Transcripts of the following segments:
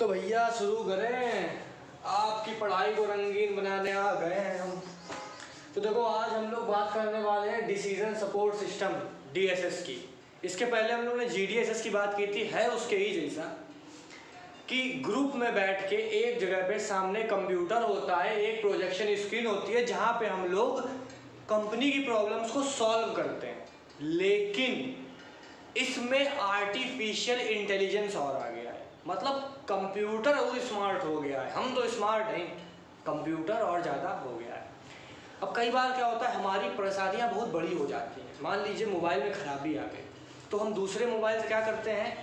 तो भैया शुरू करें। आपकी पढ़ाई को रंगीन बनाने आ गए हैं हम। तो देखो, आज हम लोग बात करने वाले हैं डिसीज़न सपोर्ट सिस्टम डीएसएस की। इसके पहले हम लोगों ने जीडीएसएस की बात की थी, है उसके ही जैसा कि ग्रुप में बैठ के एक जगह पे सामने कंप्यूटर होता है, एक प्रोजेक्शन स्क्रीन होती है, जहाँ पे हम लोग कंपनी की प्रॉब्लम्स को सॉल्व करते हैं। लेकिन इसमें आर्टिफिशियल इंटेलिजेंस और आ गया है। मतलब कंप्यूटर और स्मार्ट हो गया है। हम तो स्मार्ट हैं, कंप्यूटर और ज़्यादा हो गया है। अब कई बार क्या होता है, हमारी परेशानियाँ बहुत बड़ी हो जाती हैं। मान लीजिए मोबाइल में खराबी आ गई तो हम दूसरे मोबाइल से क्या करते हैं,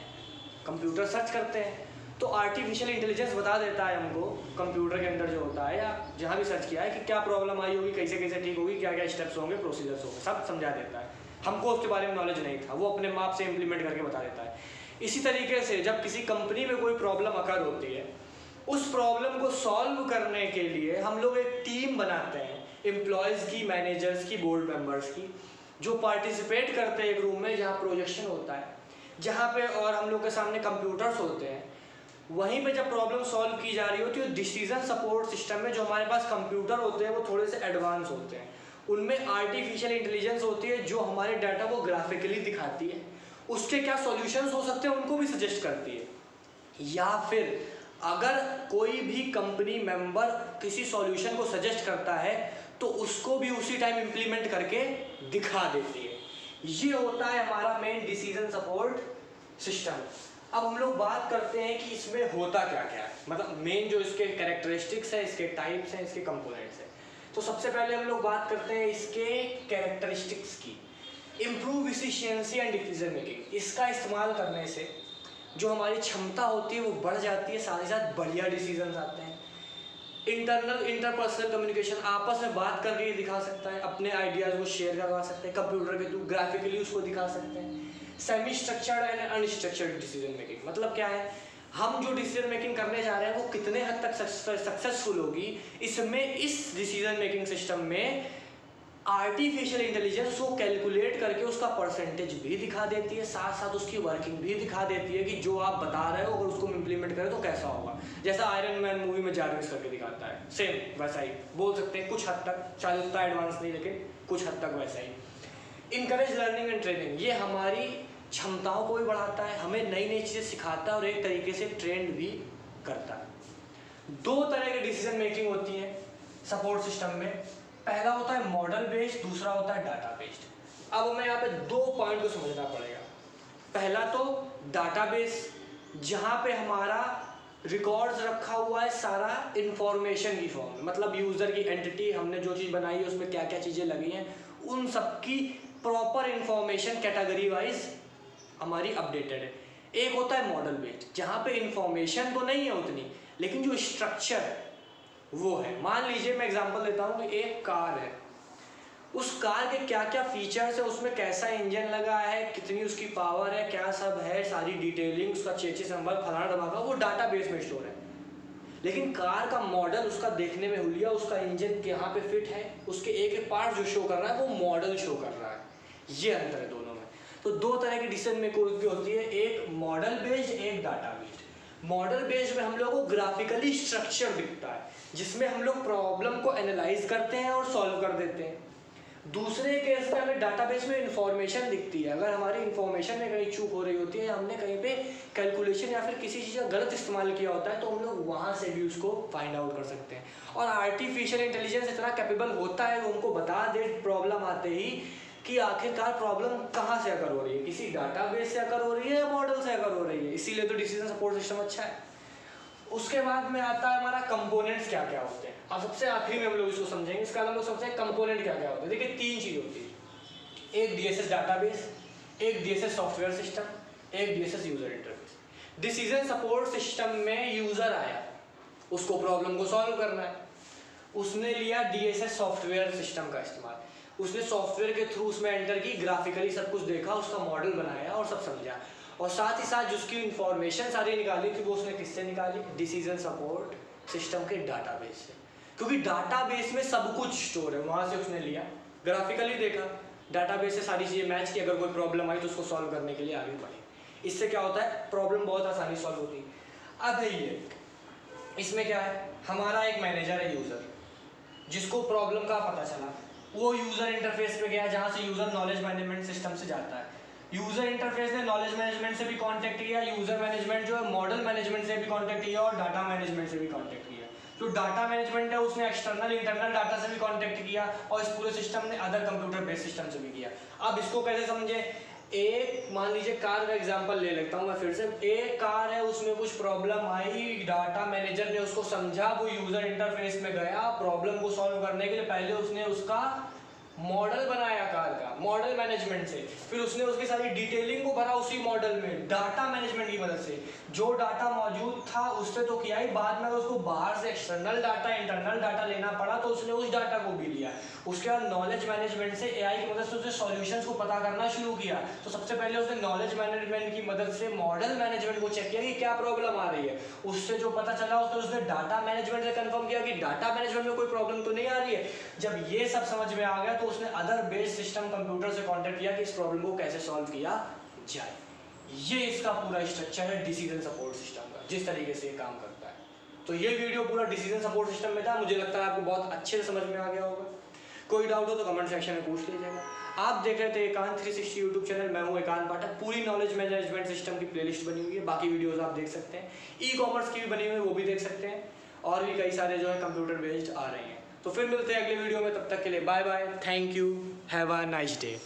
कंप्यूटर सर्च करते हैं। तो आर्टिफिशियल इंटेलिजेंस बता देता है हमको, कंप्यूटर के अंदर जो होता है, या जहाँ भी सर्च किया है कि क्या प्रॉब्लम आई होगी, कैसे कैसे ठीक होगी क्या क्या स्टेप्स होंगे प्रोसीजर्स होंगे, सब समझा देता है। हमको उसके बारे में नॉलेज नहीं था, वो अपने माप से इम्प्लीमेंट करके बता देता है। इसी तरीके से जब किसी कंपनी में कोई प्रॉब्लम अकर होती है, उस प्रॉब्लम को सॉल्व करने के लिए हम लोग एक टीम बनाते हैं एम्प्लॉयज़ की मैनेजर्स की बोर्ड मेंबर्स की, जो पार्टिसिपेट करते हैं एक रूम में जहाँ प्रोजेक्शन होता है, जहाँ पे और हम लोग के सामने कंप्यूटर्स होते हैं। वहीं पे जब प्रॉब्लम सॉल्व की जा रही होती है डिसीज़न सपोर्ट सिस्टम में जो हमारे पास कंप्यूटर होते हैं, वो थोड़े से एडवांस होते हैं। उनमें आर्टिफिशियल इंटेलिजेंस होती है, जो हमारे डाटा को ग्राफिकली दिखाती है। उसके क्या सॉल्यूशंस हो सकते हैं, उनको भी सजेस्ट करती है। या फिर अगर कोई भी कंपनी मेंबर किसी सॉल्यूशन को सजेस्ट करता है तो उसको भी उसी टाइम इम्प्लीमेंट करके दिखा देती है। ये होता है हमारा मेन डिसीज़न सपोर्ट सिस्टम अब हम लोग बात करते हैं कि इसमें होता क्या क्या है मतलब मेन जो इसके कैरेक्टरिस्टिक्स है, इसके टाइप्स हैं, इसके कंपोनेंट्स हैं। तो सबसे पहले हम लोग बात करते हैं इसके कैरेक्टरिस्टिक्स की। Improve efficiency and decision making इसका इस्तेमाल करने से जो हमारी क्षमता होती है, वो बढ़ जाती है, साथ ही साथ बढ़िया डिसीज़न आते हैं। इंटरनल इंटरपर्सनल कम्युनिकेशन आपस में बात करके ये दिखा सकता है, अपने आइडियाज़ को शेयर करवा सकते हैं कंप्यूटर के थ्रू ग्राफिकली उसको दिखा सकते हैं। Semi structured and unstructured decision making मतलब क्या है? हम जो डिसीज़न मेकिंग करने जा रहे हैं, वो कितने हद तक सक्सेसफुल होगी? इसमें, इस डिसीज़न मेकिंग सिस्टम में आर्टिफिशियल इंटेलिजेंस वो कैलकुलेट करके उसका परसेंटेज भी दिखा देती है साथ साथ उसकी वर्किंग भी दिखा देती है कि जो आप बता रहे हो, अगर उसको इम्प्लीमेंट करें तो कैसा होगा। जैसा आयरन मैन मूवी में जारविस करके दिखाता है सेम वैसा ही। बोल सकते हैं कुछ हद तक, शायद उतना एडवांस नहीं, लेकिन कुछ हद तक वैसा ही। इनकरेज लर्निंग एंड ट्रेनिंग ये हमारी क्षमताओं को भी बढ़ाता है, हमें नई नई चीज़ें सिखाता है और एक तरीके से ट्रेंड भी करता है। दो तरह की डिसीज़न मेकिंग होती है सपोर्ट सिस्टम में। पहला होता है मॉडल बेस्ड दूसरा होता है डाटा बेस्ड अब हमें यहाँ पे दो पॉइंट को समझना पड़ेगा। पहला तो डाटा बेस जहाँ पे हमारा रिकॉर्ड्स रखा हुआ है सारा इंफॉर्मेशन की फॉर्म में। मतलब यूज़र की एंटिटी हमने जो चीज़ बनाई है, उसमें क्या क्या चीज़ें लगी हैं, उन सब की प्रॉपर इंफॉर्मेशन कैटेगरी वाइज हमारी अपडेटेड है। एक होता है मॉडल बेस्ड जहाँ पे इंफॉर्मेशन तो नहीं है उतनी, लेकिन जो स्ट्रक्चर वो है। मान लीजिए मैं एग्जांपल देता हूँ कि एक कार है। उस कार के क्या क्या फीचर्स है, उसमें कैसा इंजन लगा है, कितनी उसकी पावर है, क्या सब है, सारी डिटेलिंग उसका चेचे संभल, फलाना धमाका, वो डाटा बेस में स्टोर है। लेकिन कार का मॉडल उसका देखने में हुलिया, उसका इंजन यहाँ पे फिट है, उसके एक एक पार्ट जो शो कर रहा है, वो मॉडल शो कर रहा है। ये अंतर है दोनों में। तो दो तरह की डिसीज़न मेकिंग होती है, एक मॉडल बेस्ड एक डाटा बेस्ड मॉडल बेस्ड में हम लोग को ग्राफिकली स्ट्रक्चर दिखता है, जिसमें हम लोग प्रॉब्लम को एनालाइज करते हैं और सॉल्व कर देते हैं। दूसरे केस में हमें डाटाबेस में इंफॉर्मेशन दिखती है। अगर हमारी इंफॉर्मेशन में कहीं चूक हो रही होती है या हमने कहीं पे कैलकुलेशन या फिर किसी चीज़ का गलत इस्तेमाल किया होता है तो हम लोग वहाँ से भी उसको फाइंड आउट कर सकते हैं। और आर्टिफिशियल इंटेलिजेंस इतना कैपेबल होता है वो हमको बता दे प्रॉब्लम आते ही कि आखिरकार प्रॉब्लम कहाँ से अगर हो रही है। किसी डाटाबेस से अगर हो रही है या मॉडल से अगर हो रही है? इसीलिए तो डिसीज़न सपोर्ट सिस्टम अच्छा है। उसके बाद में आता है हमारा कंपोनेंट्स क्या क्या होते हैं? अब सबसे आखिरी में हम लोग इसको समझेंगे। इसका हम लोग सबसे कंपोनेंट क्या क्या होते हैं? देखिए, तीन चीज़ होती है। एक डीएसएस डाटाबेस एक डीएसएस सॉफ्टवेयर सिस्टम एक DSS user interface decision support system में यूज़र आया। उसको प्रॉब्लम को सॉल्व करना है। उसने लिया डीएसएस सॉफ्टवेयर सिस्टम का इस्तेमाल। उसने सॉफ्टवेयर के थ्रू उसमें एंटर की ग्राफिकली सब कुछ देखा, उसका मॉडल बनाया और सब समझा। और साथ ही साथ जिसकी इन्फॉर्मेशन सारी निकाली थी, वो उसने किससे निकाली? डिसीज़न सपोर्ट सिस्टम के डाटाबेस से। क्योंकि डाटाबेस में सब कुछ स्टोर है, वहाँ से उसने लिया। ग्राफिकली देखा डाटाबेस से सारी चीज़ें मैच की, अगर कोई प्रॉब्लम आई तो उसको सॉल्व करने के लिए आगे बढ़े। इससे क्या होता है प्रॉब्लम बहुत आसानी सॉल्व होती है। अब है ये इसमें क्या है? हमारा एक मैनेजर है यूज़र जिसको प्रॉब्लम का पता चला। वो यूज़र इंटरफेस पे गया जहाँ से यूज़र नॉलेज मैनेजमेंट सिस्टम से जाता है। यूज़र इंटरफेस ने नॉलेज मैनेजमेंट से भी कॉन्टेक्ट किया यूज़र मैनेजमेंट जो है मॉडल मैनेजमेंट से भी कॉन्टेक्ट किया और डाटा मैनेजमेंट से भी कॉन्टेक्ट किया। जो डाटा मैनेजमेंट है, उसने एक्सटर्नल इंटरनल डाटा से भी कॉन्टेक्ट किया और इस पूरे सिस्टम ने अदर कंप्यूटर बेस्ड सिस्टम से भी किया। अब इसको कैसे समझे? एक, मान लीजिए कार का एग्जांपल ले लेता हूँ मैं फिर से। एक कार है, उसमें कुछ प्रॉब्लम आई डाटा मैनेजर ने उसको समझा, वो यूज़र इंटरफेस में गया प्रॉब्लम को सॉल्व करने के लिए पहले उसने उसका मॉडल बनाया मॉडल मैनेजमेंट से। फिर उसने उसकी सारी डिटेलिंग को भरा उसी मॉडल में डाटा मैनेजमेंट की मदद से। जो डाटा मौजूद था, उससे तो किया ही। बाद में उसको बाहर से एक्सटर्नल डाटा इंटरनल डाटा लेना पड़ा तो उसने उस डाटा को भी लिया। उसके बाद नॉलेज मैनेजमेंट से एआई की मदद से उसने सॉल्यूशंस को पता करना शुरू किया। तो सबसे पहले उसने नॉलेज मैनेजमेंट की मदद से मॉडल मैनेजमेंट को चेक किया कि क्या प्रॉब्लम आ रही है। उससे जो पता चला, उसने उसने डाटा मैनेजमेंट से कंफर्म किया कि डाटा मैनेजमेंट में कोई प्रॉब्लम तो नहीं आ रही है। जब ये सब समझ में आ गया तो उसने अदर बेस्ड सिस्टम कंप्यूटर से कॉन्टेक्ट किया कि इस प्रॉब्लम को कैसे सॉल्व किया जाए। ये इसका पूरा स्ट्रक्चर है डिसीज़न सपोर्ट सिस्टम का, जिस तरीके से ये काम करता है। तो ये वीडियो पूरा डिसीज़न सपोर्ट सिस्टम में था। मुझे लगता है आपको बहुत अच्छे से समझ में आ गया होगा। कोई डाउट हो तो कमेंट सेक्शन में पूछ लीजिएगा। आप देख रहे थे एकांत 360 यूट्यूब चैनल मैं हूँ एकांत पाठक। पूरी नॉलेज मैनेजमेंट सिस्टम की प्लेलिस्ट बनी हुई है। बाकी वीडियोस आप देख सकते हैं। ई कॉमर्स की भी बनी हुई है, वो भी देख सकते हैं। और भी कई सारे जो है कंप्यूटर बेस्ड आ रहे हैं। तो फिर मिलते हैं अगले वीडियो में, तब तक के लिए bye bye thank you have a nice day